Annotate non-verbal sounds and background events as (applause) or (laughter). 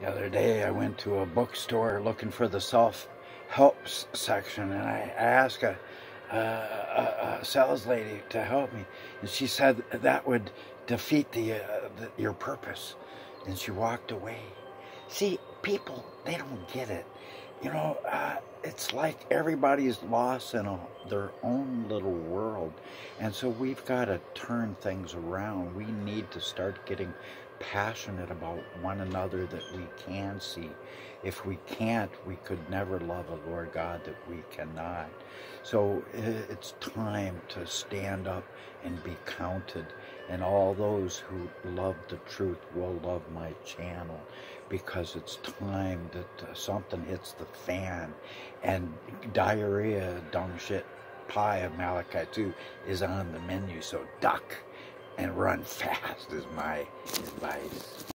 The other day I went to a bookstore looking for the self-help section and I asked a, a, a, sales lady to help me and she said that would defeat the, uh, the your purpose and she walked away. See, people, they don't get it. You know, uh, it's like everybody's lost in a, their own little world. And so we've got to turn things around. We need to start getting passionate about one another that we can see. If we can't, we could never love a Lord God that we cannot. So it's time to stand up and be counted. And all those who love the truth will love my channel because it's time that uh, something hits the fan and diarrhea, dumb shit, pie of Malachi 2 is on the menu. So duck and run (laughs) fast is my advice.